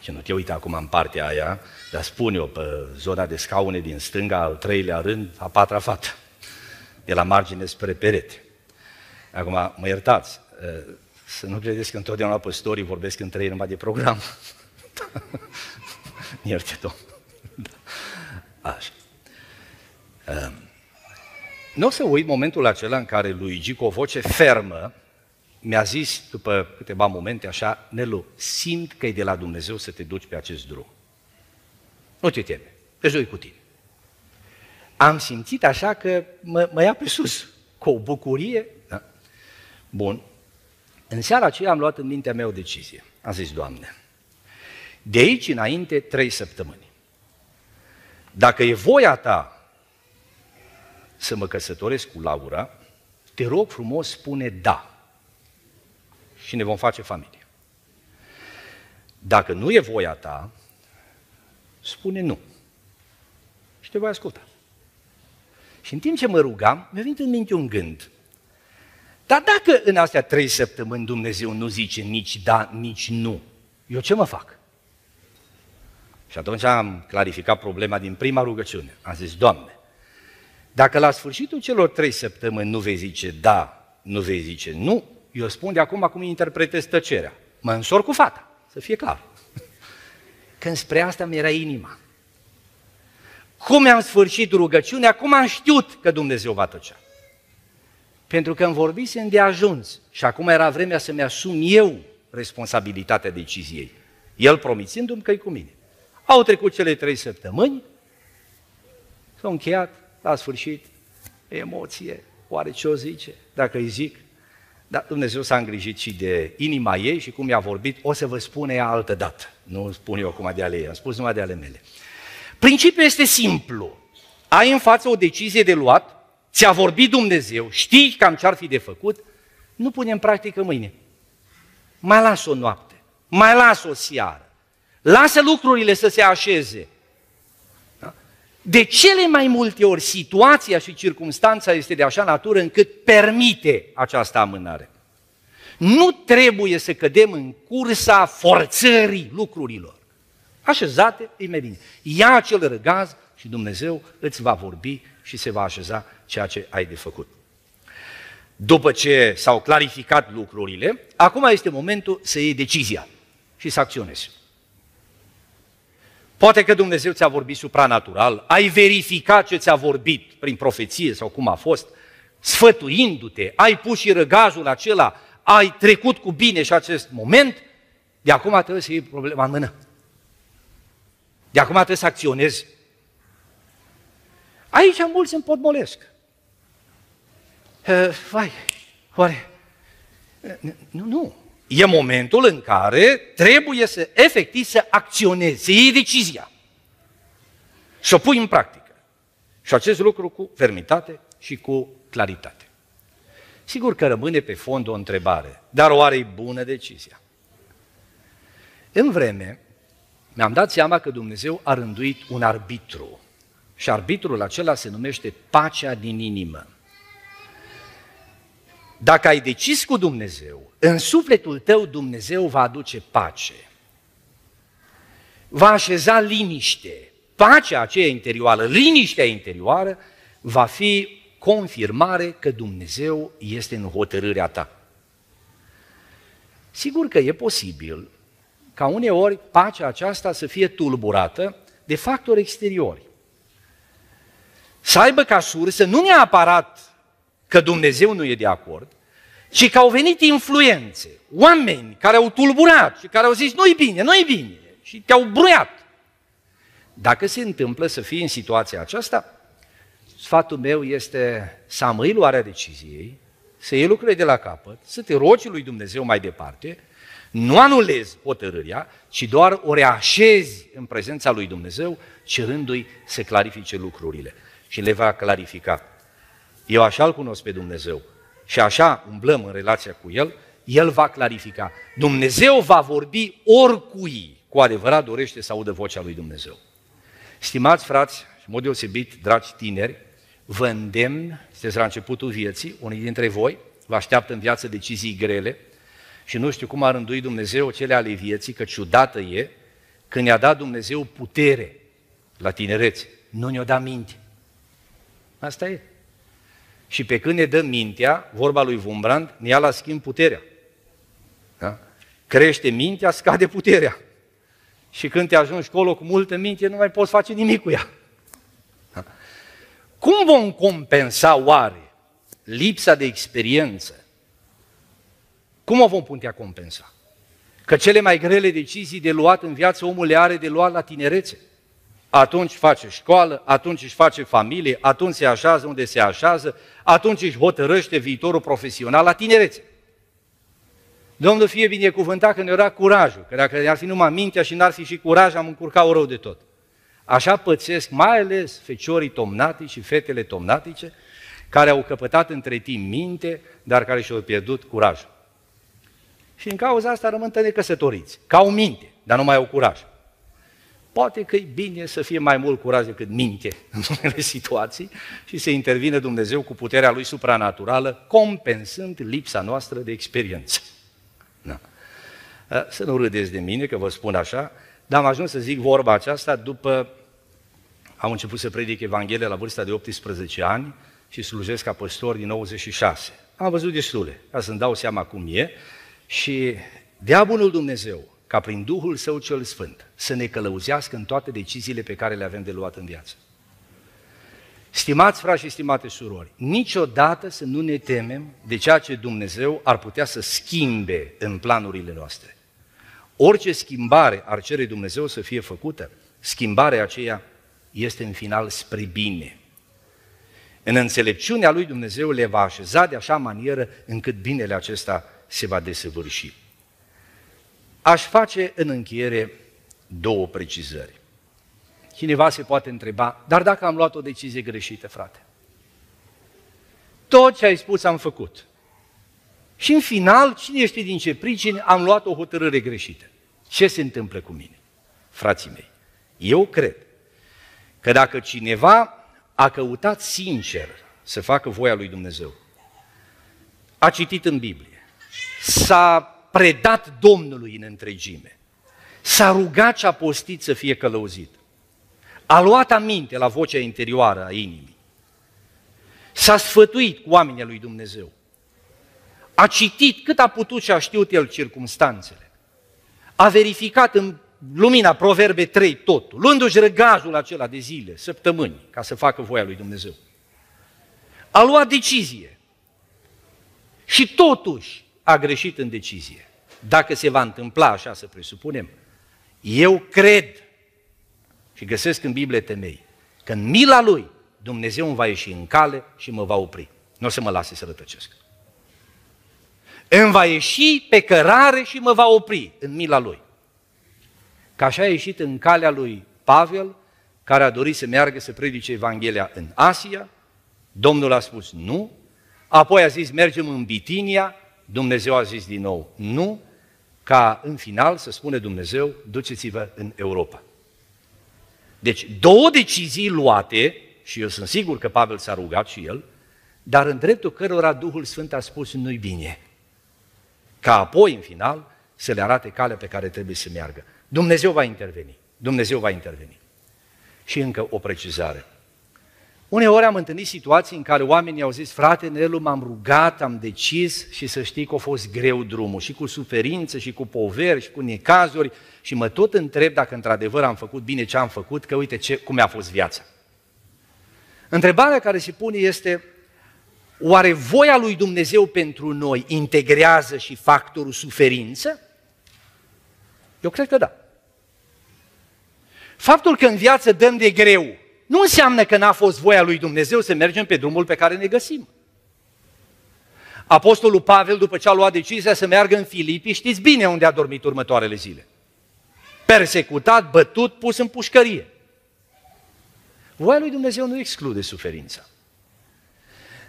și nu te uite acum în partea aia, dar spun eu, pe zona de scaune din stânga, al treilea rând, a patra fată, de la margine spre perete. Acum, mă iertați, să nu credeți că întotdeauna păstorii vorbesc între ei numai de program. [laughs] Ierte, Domnul. Da. Așa. Um, nu o să uit momentul acela în care Luigi, cu o voce fermă, mi-a zis, după câteva momente așa, Nelu, simt că e de la Dumnezeu să te duci pe acest drum. Nu te teme, își doi cu tine. Am simțit așa că mă, mă ia pe sus, cu o bucurie. Da? Bun. În seara aceea am luat în mintea mea o decizie. Am zis, Doamne, de aici înainte, trei săptămâni. Dacă e voia ta să mă căsătoresc cu Laura, te rog frumos, spune da. Și ne vom face familie. Dacă nu e voia ta, spune nu. Și te voi asculta. Și în timp ce mă rugam, mi-a venit în minte un gând. Dar dacă în astea trei săptămâni Dumnezeu nu zice nici da, nici nu, eu ce mă fac? Și atunci am clarificat problema din prima rugăciune. Am zis, Doamne, dacă la sfârșitul celor trei săptămâni nu vei zice da, nu vei zice nu, eu spun de acum cum interpretez tăcerea. Mă însor cu fata, să fie clar. Când spre asta mi era inima. Cum am sfârșit rugăciunea, acum am știut că Dumnezeu va tăcea. Pentru că îmi vorbisem de ajuns și acum era vremea să-mi asum eu responsabilitatea deciziei. El promițându-mi că e cu mine. Au trecut cele trei săptămâni, s-au încheiat, la sfârșit, emoție, oare ce o zice, dacă îi zic, dar Dumnezeu s-a îngrijit și de inima ei și cum i-a vorbit, o să vă spune ea altă dată. Nu spun eu acum de ale ei, am spus numai de ale mele. Principiul este simplu. Ai în față o decizie de luat, ți-a vorbit Dumnezeu, știi cam ce ar fi de făcut, nu pune în practică mâine. Mai las o noapte, mai las o seară, Lasă lucrurile să se așeze. Da? De cele mai multe ori situația și circumstanța este de așa natură încât permite această amânare. Nu trebuie să cădem în cursa forțării lucrurilor. Așezate, e mai bine. Ia acel răgaz și Dumnezeu îți va vorbi și se va așeza ceea ce ai de făcut. După ce s-au clarificat lucrurile, acum este momentul să iei decizia și să acționezi. Poate că Dumnezeu ți-a vorbit supranatural, ai verificat ce ți-a vorbit prin profeție sau cum a fost, sfătuindu-te, ai pus și răgazul acela, ai trecut cu bine și acest moment, de acum trebuie să iei problema în mână. De acum trebuie să acționezi. Aici mulți împotmolesc. Uh, vai, oare... Nu, nu. E momentul în care trebuie să efectiv să acționezi, să iei decizia. Să o pui în practică. Și acest lucru cu fermitate și cu claritate. Sigur că rămâne pe fond o întrebare, dar oare e bună decizia? În vreme, mi-am dat seama că Dumnezeu a rânduit un arbitru și arbitrul acela se numește pacea din inimă. Dacă ai decis cu Dumnezeu, în sufletul tău Dumnezeu va aduce pace. Va așeza liniște. Pacea aceea interioară, liniștea interioară, va fi confirmare că Dumnezeu este în hotărârea ta. Sigur că e posibil ca uneori pacea aceasta să fie tulburată de factori exteriori. Să aibă ca sursă nu neapărat că Dumnezeu nu e de acord, ci că au venit influențe, oameni care au tulburat și care au zis nu-i bine, nu-i bine și te-au bruiat. Dacă se întâmplă să fii în situația aceasta, sfatul meu este să amâi luarea deciziei, să iei lucrurile de la capăt, să te rogi lui Dumnezeu mai departe, nu anulezi hotărârea, ci doar o reașezi în prezența lui Dumnezeu, cerându-i să clarifice lucrurile. Și le va clarifica. Eu așa îl cunosc pe Dumnezeu și așa umblăm în relația cu El, El va clarifica. Dumnezeu va vorbi oricui cu adevărat dorește să audă vocea lui Dumnezeu. Stimați frați, și în mod deosebit, dragi tineri, vă îndemn, sunteți la începutul vieții, unii dintre voi vă așteaptă în viață decizii grele și nu știu cum a rânduit Dumnezeu cele ale vieții, că ciudată e când ne-a dat Dumnezeu putere la tinerețe, nu ne-o dat minte. Asta e. Și pe când ne dă mintea, vorba lui Vumbrand, ne ia la schimb puterea. Da? Crește mintea, scade puterea. Și când te ajungi acolo cu multă minte, nu mai poți face nimic cu ea. Da? Cum vom compensa oare lipsa de experiență? Cum o vom putea compensa? Că cele mai grele decizii de luat în viață omul le are de luat la tinerețe atunci face școală, atunci își face familie, atunci se așează unde se așează, atunci își hotărăște viitorul profesional la tinerețe. Domnul fie binecuvântat că ne era curajul, că dacă ne-ar fi numai mintea și n-ar fi și curaj, am încurcat o rău de tot. Așa pățesc mai ales feciorii tomnatici și fetele tomnatice, care au căpătat între timp minte, dar care și-au pierdut curajul. Și în cauza asta rămân necăsătoriți, ca au minte, dar nu mai au curaj. Poate că e bine să fie mai mult curaj decât minte în [laughs] unele situații și să intervine Dumnezeu cu puterea Lui supranaturală, compensând lipsa noastră de experiență. Da. Să nu râdeți de mine că vă spun așa, dar am ajuns să zic vorba aceasta după am început să predic Evanghelia la vârsta de 18 ani și slujesc ca păstor din 96. Am văzut destule, ca să-mi dau seama cum e și diavolul Dumnezeu ca prin Duhul Său cel Sfânt să ne călăuzească în toate deciziile pe care le avem de luat în viață. Stimați frați și stimate surori, niciodată să nu ne temem de ceea ce Dumnezeu ar putea să schimbe în planurile noastre. Orice schimbare ar cere Dumnezeu să fie făcută, schimbarea aceea este în final spre bine. În înțelepciunea lui Dumnezeu le va așeza de așa manieră încât binele acesta se va desăvârși. Aș face în încheiere două precizări. Cineva se poate întreba, dar dacă am luat o decizie greșită, frate? Tot ce ai spus am făcut. Și în final, cine știe din ce pricini, am luat o hotărâre greșită. Ce se întâmplă cu mine? Frații mei, eu cred că dacă cineva a căutat sincer să facă voia lui Dumnezeu, a citit în Biblie, s-a predat Domnului în întregime. S-a rugat și a postit să fie călăuzit. A luat aminte la vocea interioară a inimii. S-a sfătuit cu oamenii lui Dumnezeu. A citit cât a putut și a știut el circumstanțele. A verificat în lumina Proverbe 3 totul, luându-și răgazul acela de zile, săptămâni, ca să facă voia lui Dumnezeu. A luat decizie. Și totuși a greșit în decizie. Dacă se va întâmpla așa, să presupunem, eu cred și găsesc în Biblie temei că în mila Lui Dumnezeu îmi va ieși în cale și mă va opri. Nu o să mă lase să rătăcesc. Îmi va ieși pe cărare și mă va opri în mila Lui. Ca așa a ieșit în calea lui Pavel care a dorit să meargă să predice Evanghelia în Asia, Domnul a spus nu, apoi a zis mergem în Bitinia, Dumnezeu a zis din nou nu, ca în final să spune Dumnezeu, duceți-vă în Europa. Deci două decizii luate, și eu sunt sigur că Pavel s-a rugat și el, dar în dreptul cărora Duhul Sfânt a spus nu-i bine. Ca apoi, în final, să le arate calea pe care trebuie să meargă. Dumnezeu va interveni. Dumnezeu va interveni. Și încă o precizare. Uneori am întâlnit situații în care oamenii au zis, frate Nelu, m-am rugat, am decis și să știi că a fost greu drumul, și cu suferință, și cu poveri, și cu necazuri, și mă tot întreb dacă într-adevăr am făcut bine ce am făcut, că uite ce, cum mi-a fost viața. Întrebarea care se pune este, oare voia lui Dumnezeu pentru noi integrează și factorul suferință? Eu cred că da. Faptul că în viață dăm de greu nu înseamnă că n-a fost voia lui Dumnezeu să mergem pe drumul pe care ne găsim. Apostolul Pavel, după ce a luat decizia să meargă în Filipii, știți bine unde a dormit următoarele zile. Persecutat, bătut, pus în pușcărie. Voia lui Dumnezeu nu exclude suferința.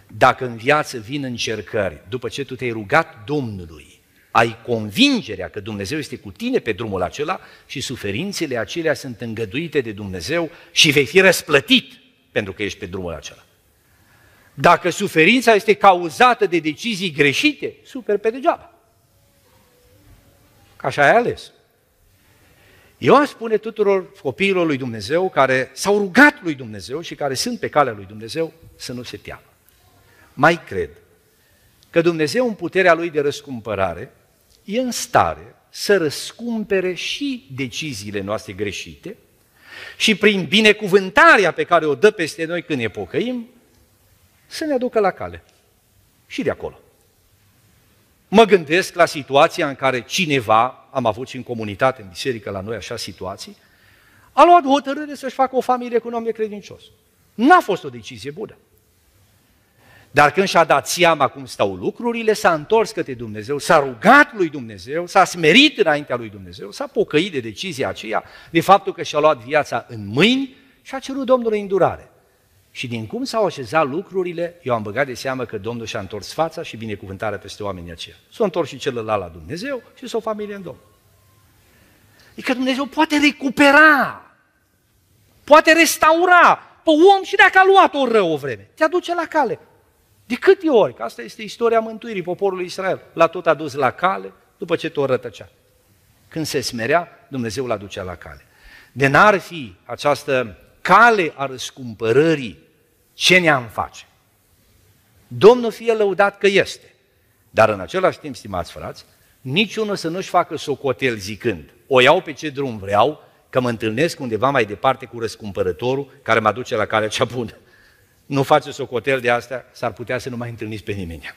Dacă în viață vin încercări, după ce tu te-ai rugat Domnului, ai convingerea că Dumnezeu este cu tine pe drumul acela și suferințele acelea sunt îngăduite de Dumnezeu și vei fi răsplătit pentru că ești pe drumul acela. Dacă suferința este cauzată de decizii greșite, super pe degeaba. Ca așa ai ales. Eu aș spune tuturor copiilor lui Dumnezeu care s-au rugat lui Dumnezeu și care sunt pe calea lui Dumnezeu să nu se teamă. Mai cred că Dumnezeu în puterea Lui de răscumpărare e în stare să răscumpere și deciziile noastre greșite și prin binecuvântarea pe care o dă peste noi când ne pocăim, să ne aducă la cale. Și de acolo. Mă gândesc la situația în care cineva, am avut și în comunitate, în biserică la noi așa situații, a luat hotărâre să-și facă o familie cu un om credincios. N-a fost o decizie bună. Dar când și-a dat seama cum stau lucrurile, s-a întors către Dumnezeu, s-a rugat lui Dumnezeu, s-a smerit înaintea lui Dumnezeu, s-a pocăit de decizia aceea, de faptul că și-a luat viața în mâini și a cerut Domnului îndurare. Și din cum s-au așezat lucrurile, eu am băgat de seamă că Domnul și-a întors fața și binecuvântarea peste oamenii aceia. S-a întors și celălalt la Dumnezeu și s-o familie în Domnul. Adică Dumnezeu poate recupera, poate restaura pe om și dacă a luat o rău o vreme, te aduce la cale. De câte ori? Că asta este istoria mântuirii poporului Israel. L-a tot adus la cale după ce tot rătăcea. Când se smerea, Dumnezeu l-a ducea la cale. De n-ar fi această cale a răscumpărării, ce ne-am face? Domnul fie lăudat că este. Dar în același timp, stimați frați, niciunul să nu-și facă socotel zicând, o iau pe ce drum vreau, că mă întâlnesc undeva mai departe cu răscumpărătorul care mă duce la calea cea bună nu faceți socotel de astea, s-ar putea să nu mai întâlniți pe nimeni.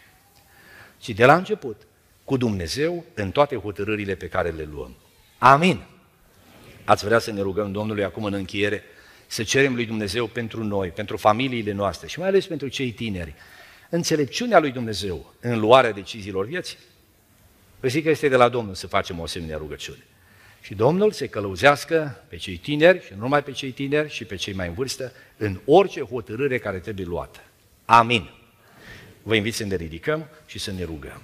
Și de la început, cu Dumnezeu în toate hotărârile pe care le luăm. Amin. Ați vrea să ne rugăm Domnului acum în încheiere, să cerem lui Dumnezeu pentru noi, pentru familiile noastre și mai ales pentru cei tineri, înțelepciunea lui Dumnezeu în luarea deciziilor vieții? Păi zic că este de la Domnul să facem o asemenea rugăciune. Și Domnul se călăuzească pe cei tineri și nu numai pe cei tineri și pe cei mai în vârstă în orice hotărâre care trebuie luată. Amin. Vă invit să ne ridicăm și să ne rugăm.